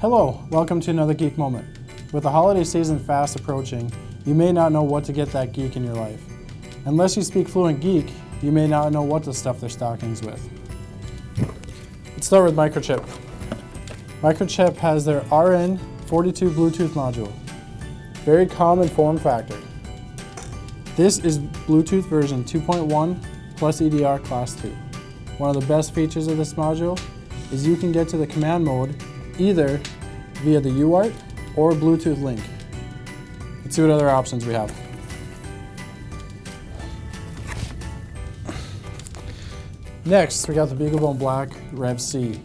Hello, welcome to another Geek Moment. With the holiday season fast approaching, you may not know what to get that geek in your life. Unless you speak fluent geek, you may not know what to stuff their stockings with. Let's start with Microchip. Microchip has their RN42 Bluetooth module. Very common form factor. This is Bluetooth version 2.1 plus EDR class 2. One of the best features of this module is you can get to the command mode either via the UART or Bluetooth link. Let's see what other options we have. Next, we got the BeagleBone Black Rev C.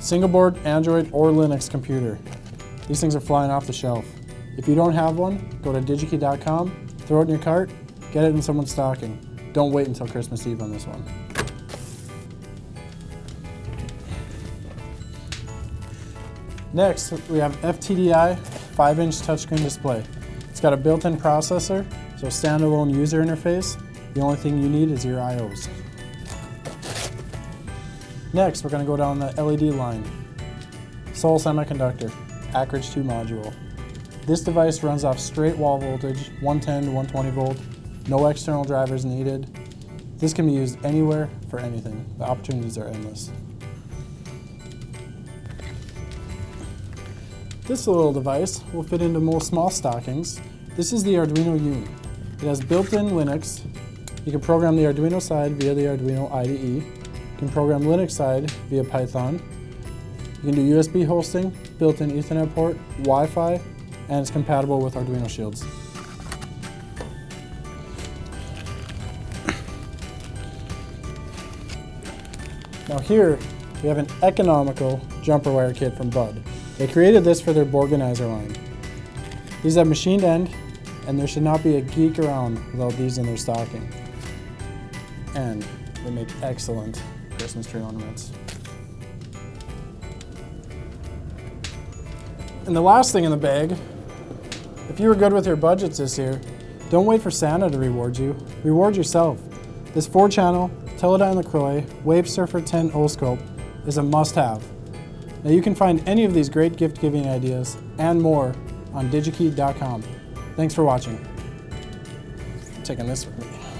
Single board, Android, or Linux computer. These things are flying off the shelf. If you don't have one, go to digikey.com, throw it in your cart, get it in someone's stocking. Don't wait until Christmas Eve on this one. Next, we have FTDI 5-inch touchscreen display. It's got a built-in processor, so standalone user interface. The only thing you need is your I.O.s. Next, we're going to go down the LED line. Seoul Semiconductor, Acrich 2 module. This device runs off straight wall voltage, 110 to 120 volt, no external drivers needed. This can be used anywhere for anything. The opportunities are endless. This little device will fit into most small stockings. This is the Arduino Yun. It has built-in Linux. You can program the Arduino side via the Arduino IDE. You can program Linux side via Python. You can do USB hosting, built-in Ethernet port, Wi-Fi, and it's compatible with Arduino Shields. Now here, we have an economical jumper wire kit from Bud. They created this for their Borganizer line. These have machined end, and there should not be a geek around without these in their stocking. And they make excellent Christmas tree ornaments. And the last thing in the bag, if you were good with your budgets this year, don't wait for Santa to reward you. Reward yourself. This 4-channel Teledyne LeCroy Wave Surfer 10 oscope is a must-have. Now you can find any of these great gift giving ideas and more on digikey.com. Thanks for watching. I'm taking this with me.